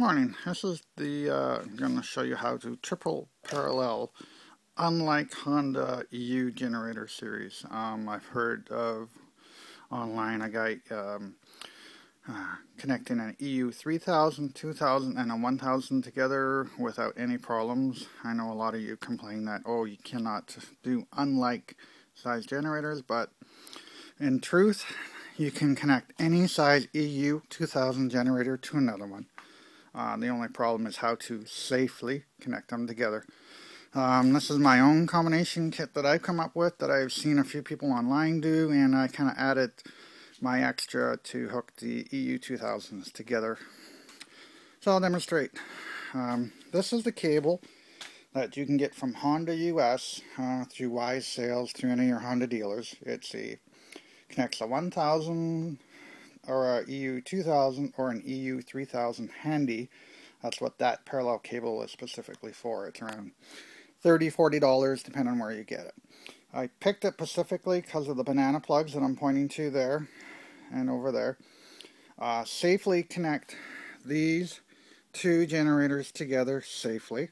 Morning. This is the, uh, I'm going to show you how to triple parallel unlike Honda EU generator series. Um, I've heard of online a guy um, uh, connecting an EU 3000, 2000 and a 1000 together without any problems. I know a lot of you complain that, oh, you cannot do unlike size generators, but in truth, you can connect any size EU 2000 generator to another one. Uh, the only problem is how to safely connect them together. Um, this is my own combination kit that I've come up with that I've seen a few people online do and I kind of added my extra to hook the EU 2000s together. So I'll demonstrate. Um, this is the cable that you can get from Honda US uh, through Wise Sales through any of your Honda dealers. It's a connects a 1000 or a EU 2000 or an EU 3000 handy. That's what that parallel cable is specifically for. It's around $30, $40 depending on where you get it. I picked it specifically because of the banana plugs that I'm pointing to there and over there. Uh, safely connect these two generators together safely.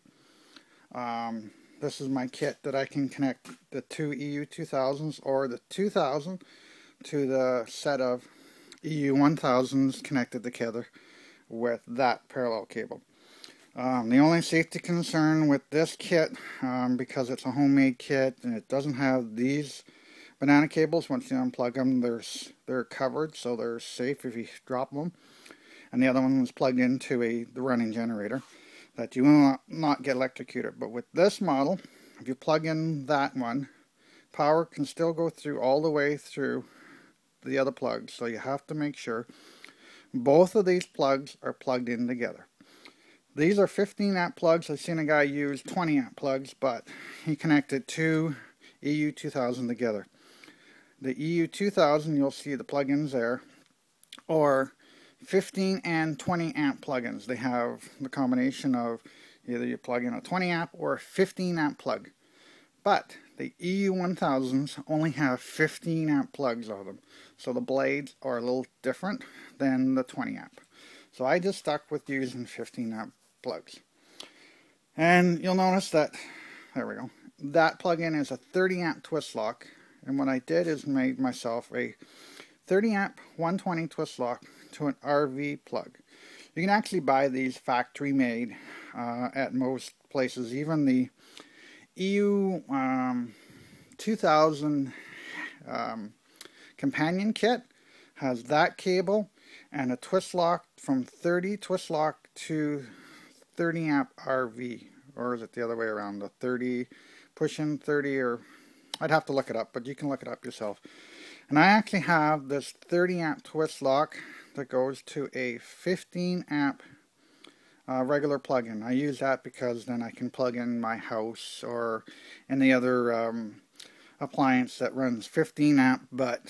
Um, this is my kit that I can connect the two EU 2000s or the 2000 to the set of EU 1000s connected together with that parallel cable. Um, the only safety concern with this kit, um, because it's a homemade kit and it doesn't have these banana cables, once you unplug them, they're, they're covered, so they're safe if you drop them. And the other one was plugged into a the running generator, that you will not get electrocuted. But with this model, if you plug in that one, power can still go through all the way through the other plugs. So you have to make sure both of these plugs are plugged in together. These are 15 amp plugs. I've seen a guy use 20 amp plugs, but he connected two EU2000 together. The EU2000, you'll see the plugins there, or 15 and 20 amp plugins. They have the combination of either you plug in a 20 amp or a 15 amp plug. But the EU1000s only have 15 amp plugs on them. So the blades are a little different than the 20 amp. So I just stuck with using 15 amp plugs. And you'll notice that, there we go, that plug-in is a 30 amp twist lock. And what I did is made myself a 30 amp 120 twist lock to an RV plug. You can actually buy these factory made uh, at most places, even the EU um, 2000 um, companion kit has that cable and a twist lock from 30 twist lock to 30 amp RV or is it the other way around the 30 pushing 30 or I'd have to look it up but you can look it up yourself. And I actually have this 30 amp twist lock that goes to a 15 amp uh, regular plug-in. I use that because then I can plug in my house or any other um, appliance that runs 15 amp but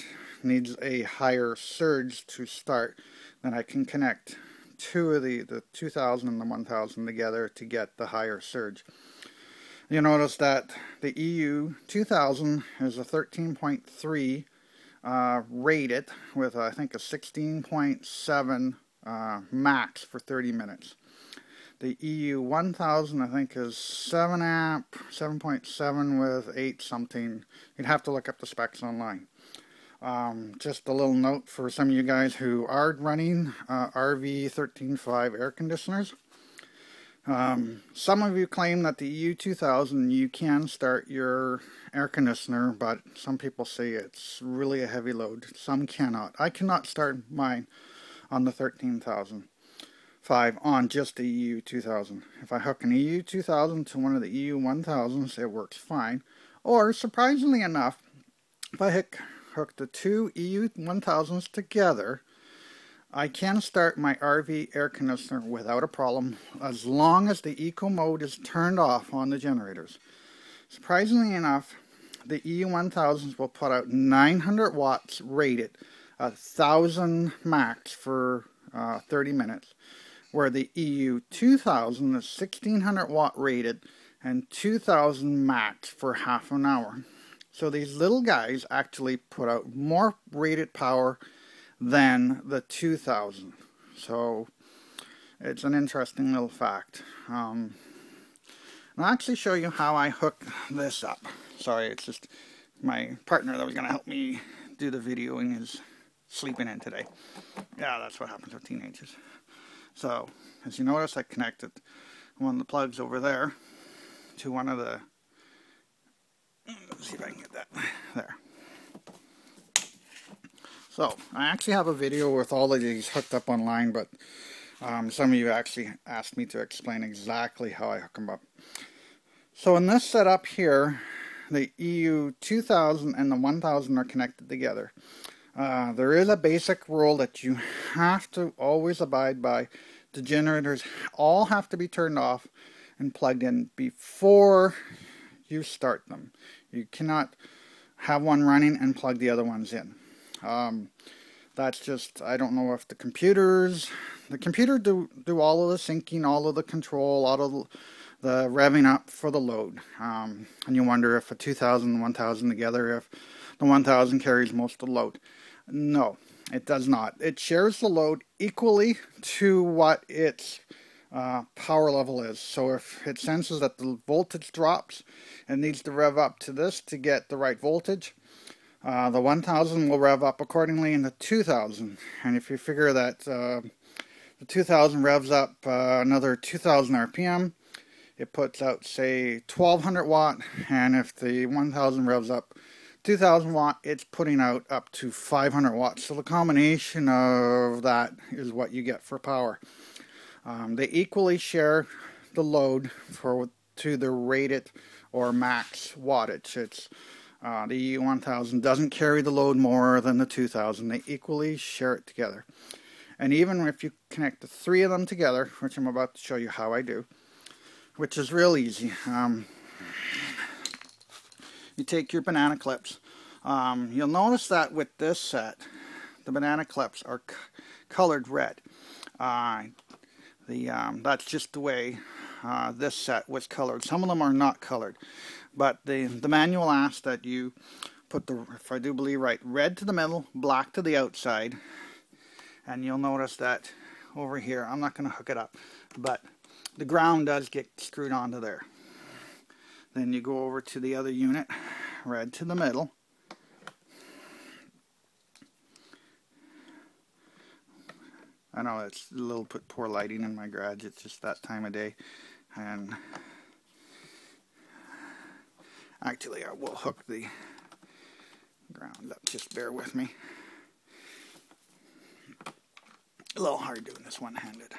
needs a higher surge to start. Then I can connect two of the, the 2000 and the 1000 together to get the higher surge. You notice that the EU 2000 is a 13.3 uh, rated with I think a 16.7 uh, max for 30 minutes. The EU 1000 I think is 7 amp, 7.7 with 8 something. You'd have to look up the specs online. Um, just a little note for some of you guys who are running uh, RV 13.5 air conditioners. Um, some of you claim that the EU2000 you can start your air conditioner, but some people say it's really a heavy load. Some cannot. I cannot start mine on the 13,000. 5 on just the EU2000. If I hook an EU2000 to one of the EU1000s, it works fine. Or, surprisingly enough, if I hook, hook the two EU1000s together, I can start my RV air conditioner without a problem as long as the eco mode is turned off on the generators. Surprisingly enough, the EU1000s will put out 900 watts rated, a 1000 max for uh, 30 minutes where the EU 2000 is 1600 watt rated and 2000 max for half an hour. So these little guys actually put out more rated power than the 2000. So it's an interesting little fact. Um, I'll actually show you how I hook this up. Sorry, it's just my partner that was going to help me do the videoing is sleeping in today. Yeah, that's what happens with teenagers. So, as you notice, I connected one of the plugs over there to one of the, see if I can get that, there. So, I actually have a video with all of these hooked up online, but um, some of you actually asked me to explain exactly how I hook them up. So in this setup here, the EU 2000 and the 1000 are connected together. Uh, there is a basic rule that you have to always abide by. The generators all have to be turned off and plugged in before you start them. You cannot have one running and plug the other ones in. Um, that's just, I don't know if the computers, the computer do, do all of the syncing, all of the control, all of the, the revving up for the load. Um, and you wonder if a 2000 and 1000 together, if the 1000 carries most of the load. No, it does not. It shares the load equally to what its uh, power level is. So if it senses that the voltage drops and needs to rev up to this to get the right voltage, uh, the 1000 will rev up accordingly in the 2000. And if you figure that uh, the 2000 revs up uh, another 2000 RPM, it puts out say 1200 watt and if the 1000 revs up 2000 watt it's putting out up to 500 watts. So the combination of that is what you get for power. Um, they equally share the load for to the rated or max wattage. It's uh, the E1000 doesn't carry the load more than the 2000 they equally share it together. And even if you connect the three of them together which I'm about to show you how I do which is real easy. Um, you take your banana clips. Um, you'll notice that with this set, the banana clips are colored red. Uh, the um, That's just the way uh, this set was colored. Some of them are not colored, but the, the manual asks that you put the, if I do believe right, red to the middle, black to the outside, and you'll notice that over here, I'm not going to hook it up, but the ground does get screwed onto there. Then you go over to the other unit, red to the middle. I know it's a little bit poor lighting in my garage, it's just that time of day. And actually I will hook the ground up, just bear with me. A little hard doing this one-handed.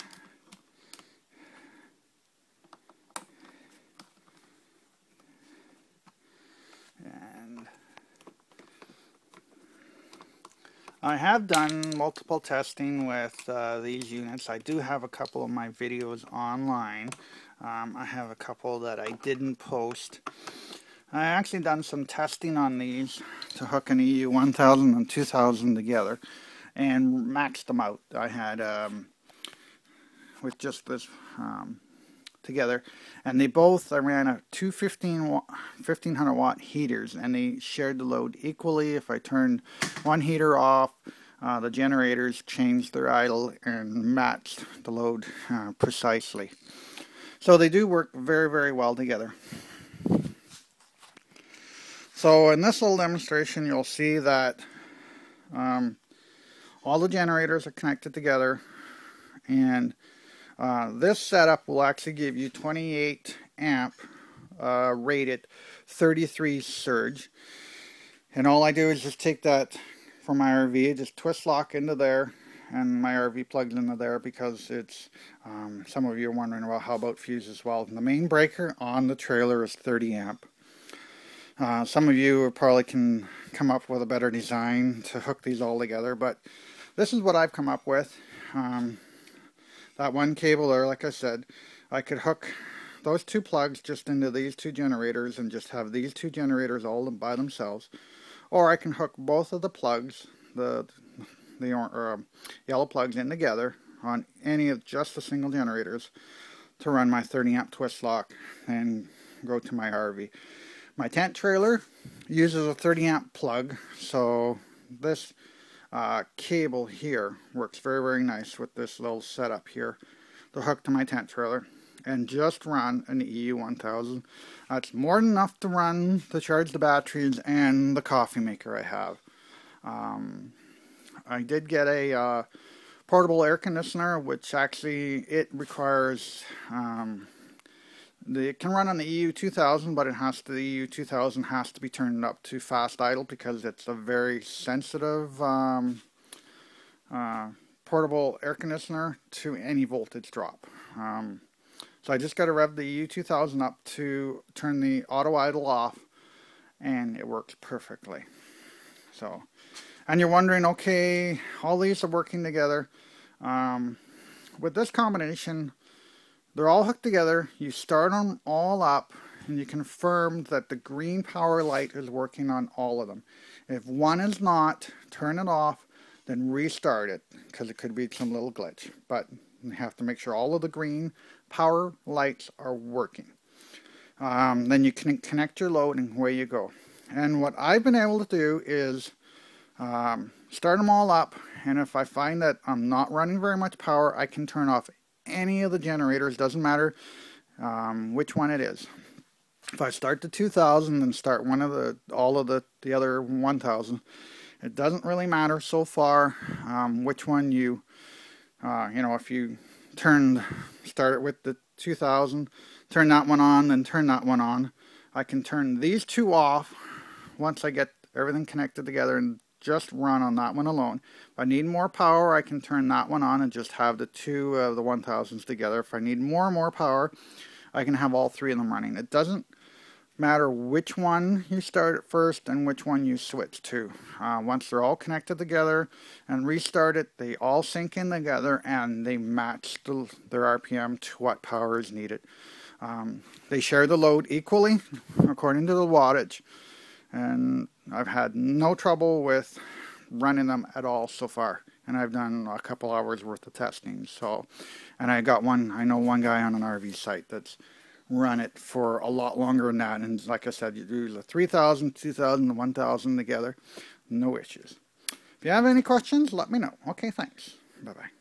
I have done multiple testing with uh, these units. I do have a couple of my videos online. Um, I have a couple that I didn't post. I actually done some testing on these to hook an EU 1000 and 2000 together and maxed them out. I had um, with just this um, together and they both I ran a two 15 1500 watt heaters and they shared the load equally. If I turned one heater off uh, the generators changed their idle and matched the load uh, precisely. So they do work very very well together. So in this little demonstration you'll see that um, all the generators are connected together and uh, this setup will actually give you 28 amp uh, rated 33 surge. And all I do is just take that from my RV, just twist lock into there, and my RV plugs into there because it's, um, some of you are wondering, well, how about fuse as well? the main breaker on the trailer is 30 amp. Uh, some of you probably can come up with a better design to hook these all together, but this is what I've come up with. Um, that one cable there, like I said, I could hook those two plugs just into these two generators and just have these two generators all by themselves. Or I can hook both of the plugs, the the uh, yellow plugs in together on any of just the single generators to run my 30 amp twist lock and go to my RV. My tent trailer uses a 30 amp plug, so this uh, cable here works very very nice with this little setup here they're to my tent trailer and just run an EU1000. That's more than enough to run to charge the batteries and the coffee maker I have. Um, I did get a uh, portable air conditioner, which actually it requires. Um, it can run on the EU2000, but it has to the EU2000 has to be turned up to fast idle because it's a very sensitive um, uh, portable air conditioner to any voltage drop. Um, so I just got to rev the EU2000 up to turn the auto idle off, and it works perfectly. So, and you're wondering, okay, all these are working together. Um, with this combination, they're all hooked together. You start them all up, and you confirm that the green power light is working on all of them. If one is not, turn it off, then restart it, because it could be some little glitch. But you have to make sure all of the green power lights are working. Um, then you can connect your load and away you go. And what I've been able to do is um, start them all up and if I find that I'm not running very much power I can turn off any of the generators doesn't matter um, which one it is. If I start the 2000 and start one of the all of the the other 1000 it doesn't really matter so far um, which one you uh, you know if you turned start it with the 2000 turn that one on then turn that one on I can turn these two off once I get everything connected together and just run on that one alone. If I need more power, I can turn that one on and just have the two of the 1000s together. If I need more and more power, I can have all three of them running. It doesn't matter which one you start at first and which one you switch to. Uh, once they're all connected together and restart it, they all sync in together and they match the, their RPM to what power is needed. Um, they share the load equally according to the wattage and I've had no trouble with running them at all so far. And I've done a couple hours worth of testing. So and I got one I know one guy on an RV site that's run it for a lot longer than that. And like I said you do the 3000 2000 1000 together no issues. If you have any questions let me know. Okay thanks. Bye bye